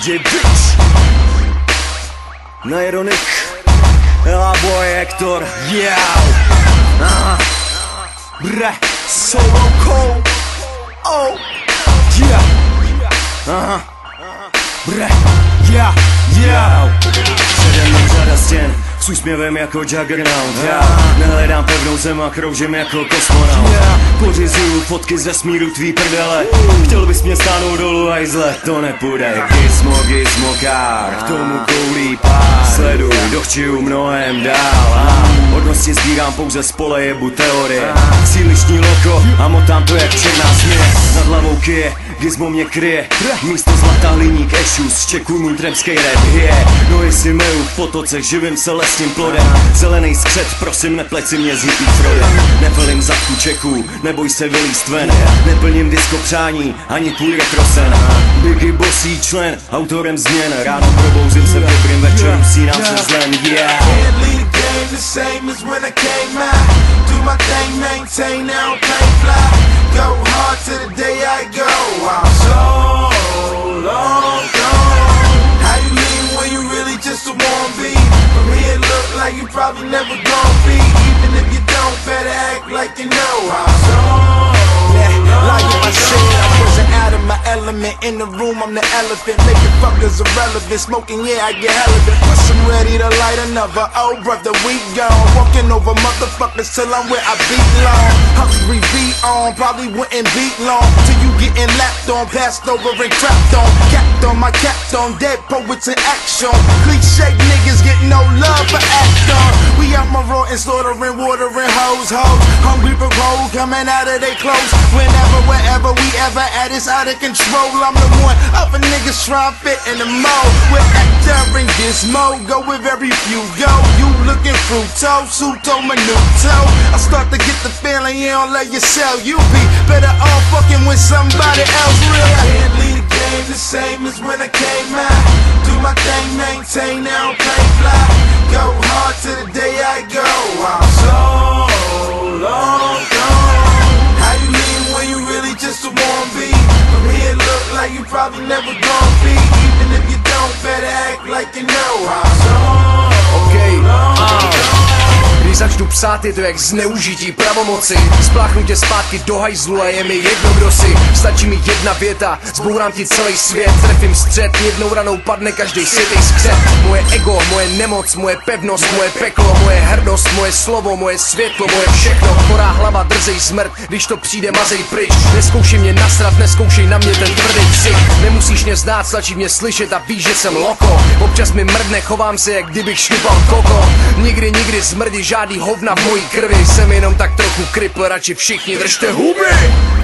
DJ Bitch Naironik Ela boy Hector. Yeah. Aha. Bre Solo Cole Oh. Yeah. Aha. Bre Yeah Yeah. Přede mnou řada stěn s úsměvem jako Juggernaut. Já nehledám pevnou zem a kroužím jako kosmonaut. Pořizuju fotky ze smíru tvý prdele. Chtěl bys mě stáhnout dolů a zle to nepůjde. Gizmo, gizmo, kár, k tomu koulí pár. Sleduj, dochčiju mnohem dál. A Hodnosti sbírám pouze z jebu teorie Síliční loko a motám to jak černá Nad hlavou kije, gizmo mě kryje. Místo zlata hliník ešus, čekuj můj tremský rap yeah. No jestli meju v potoce, živím se les lesním plodem. Zelený skřet, prosím nepleť si mě z hippie Freudem Nepilím zadku čeků, neboj se vylíst ven. Neplním disco přání, ani tvůj retrosen Biggie bossý člen, autorem změn. Ráno probouzím se dobrým večer, usínám se zlen, yeah. The same as when I came out. Do my thing, maintain, now play fly Go hard to the day I go. I'm so long gone. How you leave when you really just a wanna be? Like you probably never gon' In the room, I'm the elephant. Making fuckers irrelevant. Smoking, yeah, I get it Push I'm ready to light another. Oh, brother, we gone. Walking over motherfuckers till I'm where I belong. Hungry beat on. Probably wouldn't beat long Till you getting lapped on Passed over and crapped on. Capped on, my capped on. Dead poets in action. Cliche niggas get no love for act We out my raw and slaughtering, watering hoes, hoes. Hungry for gold coming out of they clothes. Whenever, wherever we ever at, it's out of control. I'm the one other niggas try fit in the mold With Hector and Gizmo. Go with every few go. You looking fruito, suto, minuto I start to get the feeling you don't let yourself. You be better off fucking with somebody else. Real I can't leave the game the same as when I came out. Do my thing, maintain, now never gonna be. Even if you don't, better act like you know so okay. uh. Když začnu psát, je to jak zneužití pravomoci. Spláchnu tě zpátky do hajzlu a je mi jedno, kdo si Stačí mi jedna věta, zbourám ti celý svět. Trefím střed, jednou ranou padne každý světý skřet. Moje ego, moje nemoc, moje pevnost, moje peklo Moje hrdost, moje slovo, moje světlo, moje všechno. Chorá hlava, drzej smrt, když to přijde, mazej pryč. Neskoušej mě nasrat, neskoušej na mě ten tvrdý psik Nemusíš mě znát, stačí mě slyšet a víš, že jsem loko. Občas mi mrdne, chovám se, jak kdybych šlipal koko. Nikdy, nikdy smrdí žádný hovna v mojí krvi. Jsem jenom tak trochu kripl, radši všichni držte huby